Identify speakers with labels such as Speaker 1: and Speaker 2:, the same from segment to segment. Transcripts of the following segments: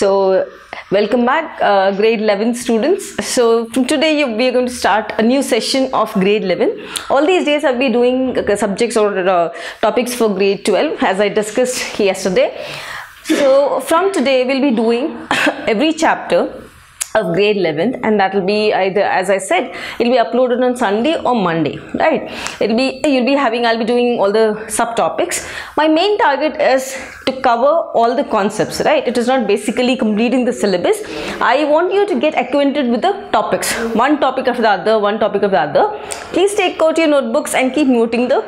Speaker 1: So, welcome back, uh, grade 11 students. So, from today you, we are going to start a new session of grade 11. All these days I'll be doing uh, subjects or uh, topics for grade 12 as I discussed yesterday. So, from today we'll be doing every chapter of grade 11th and that will be either as i said it'll be uploaded on sunday or monday right? It'll be you'll be having i'll be doing all the subtopics. My main target is to cover all the concepts right? It is not basically completing the syllabus. I want you to get acquainted with the topics one topic after the other one topic after the other. Please take out your notebooks and keep noting the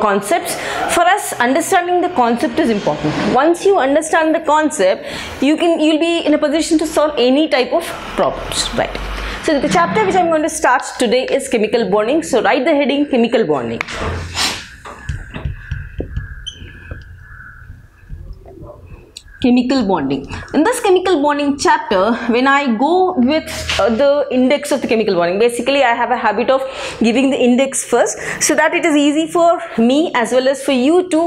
Speaker 1: concepts. For us understanding the concept is important. Once you understand the concept you can you'll be in a position to solve any type of problems right. So the chapter which i'm going to start today is chemical bonding. So write the heading chemical bonding chemical bonding. In this chemical bonding chapter when i go with uh, the index of the chemical bonding basically i have a habit of giving the index first so that it is easy for me as well as for you to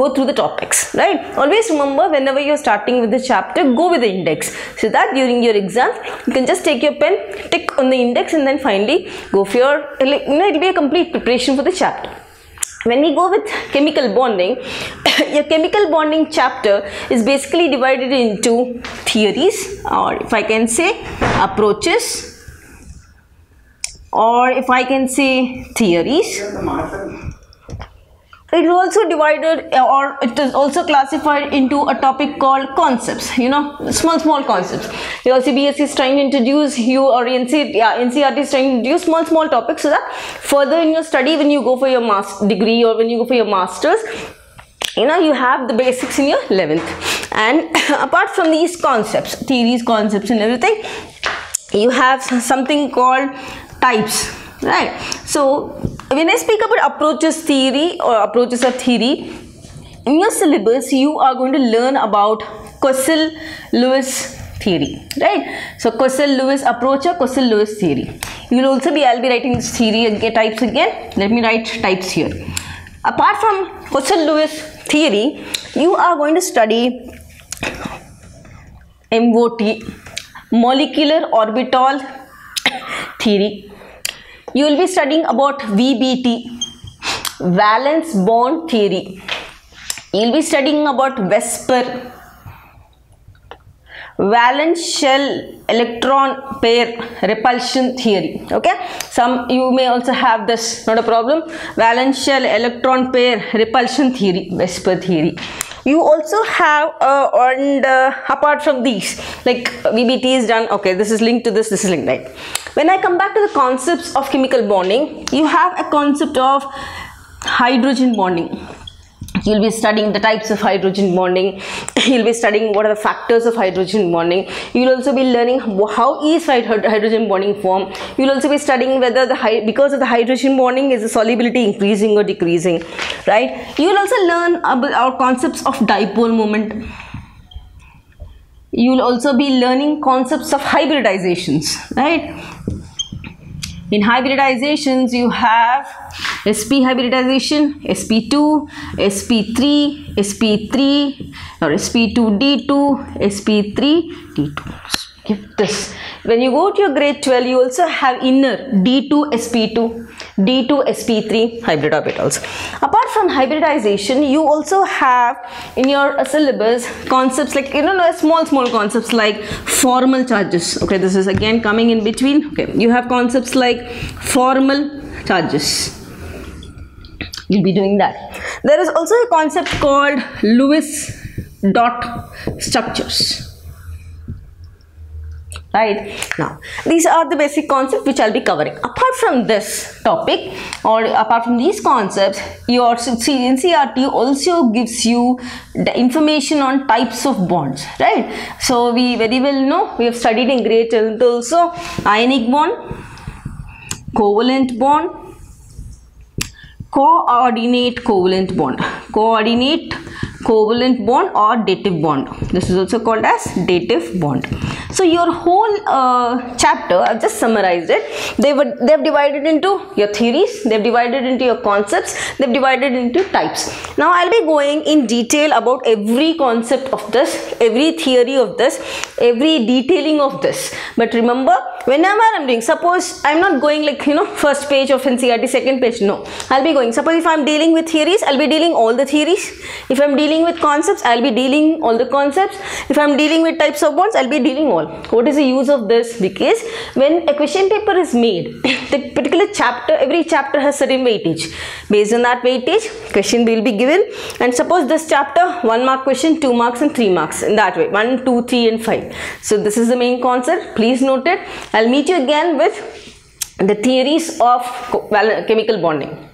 Speaker 1: go through the topics right? Always remember whenever you're starting with the chapter go with the index. So that during your exam you can just take your pen tick on the index and then finally go for your you know it'll be a complete preparation for the chapter. When we go with chemical bonding your chemical bonding chapter is basically divided into theories or if i can say approaches or if i can say theories. It is also divided or it is also classified into a topic called concepts you know small small concepts. Your cbs is trying to introduce you or NC, yeah, NCERT is trying to introduce small small topics so that further in your study when you go for your master degree or when you go for your masters you know you have the basics in your 11th and apart from these concepts theories concepts and everything you have something called types right? So when i speak about approaches theory or approaches of theory in your syllabus you are going to learn about Kossel Lewis theory right? So Kossel Lewis approach or Kossel Lewis theory. You will also be I'll be writing this theory again types again. Let me write types here apart from Kossel Lewis theory you are going to study MOT molecular orbital theory. You will be studying about VBT valence bond theory. You will be studying about VSEPR valence shell electron pair repulsion theory. Okay? Some you may also have this not a problem. Valence shell electron pair repulsion theory VSEPR theory. You also have uh, and uh, apart from these like vbt is done. Okay this is linked to this this is linked right? When i come back to the concepts of chemical bonding you have a concept of hydrogen bonding you'll be studying the types of hydrogen bonding. You'll be studying what are the factors of hydrogen bonding. You'll also be learning how is hydrogen bonding formed you'll also be studying whether the because of the hydrogen bonding is the solubility increasing or decreasing right? You'll also learn about our concepts of dipole moment. You'll also be learning concepts of hybridizations right in hybridizations you have sp hybridization sp2 sp3 sp3 or sp2d2 sp3d2 give this. When you go to your grade 12 you also have inner d2 sp2 d2 sp3 hybrid orbitals apart from hybridization you also have in your uh, syllabus concepts like you know small small concepts like formal charges. Okay this is again coming in between. Okay you have concepts like formal charges. You'll be doing that. There is also a concept called lewis dot structures right? Now these are the basic concepts which i'll be covering. Apart from this topic or apart from these concepts your NCERT also gives you the information on types of bonds right? So we very well know we have studied in great 10 also ionic bond covalent bond coordinate covalent bond. Coordinate covalent bond or dative bond. This is also called as dative bond so your whole uh, chapter i've just summarized it. They were they've divided into your theories they've divided into your concepts they've divided into types. Now i'll be going in detail about every concept of this every theory of this every detailing of this. But remember whenever i'm doing suppose i'm not going like you know first page of NCERT second page no. I'll be going. Suppose if i'm dealing with theories i'll be dealing all the theories. If i'm dealing with concepts i'll be dealing all the concepts. If i'm dealing with types of bonds i'll be dealing what is the use of this? Because when a question paper is made the particular chapter every chapter has certain weightage. Based on that weightage question will be given. And suppose this chapter one mark question two marks and three marks in that way. One two three and five. So this is the main concept. Please note it. I'll meet you again with the theories of chemical bonding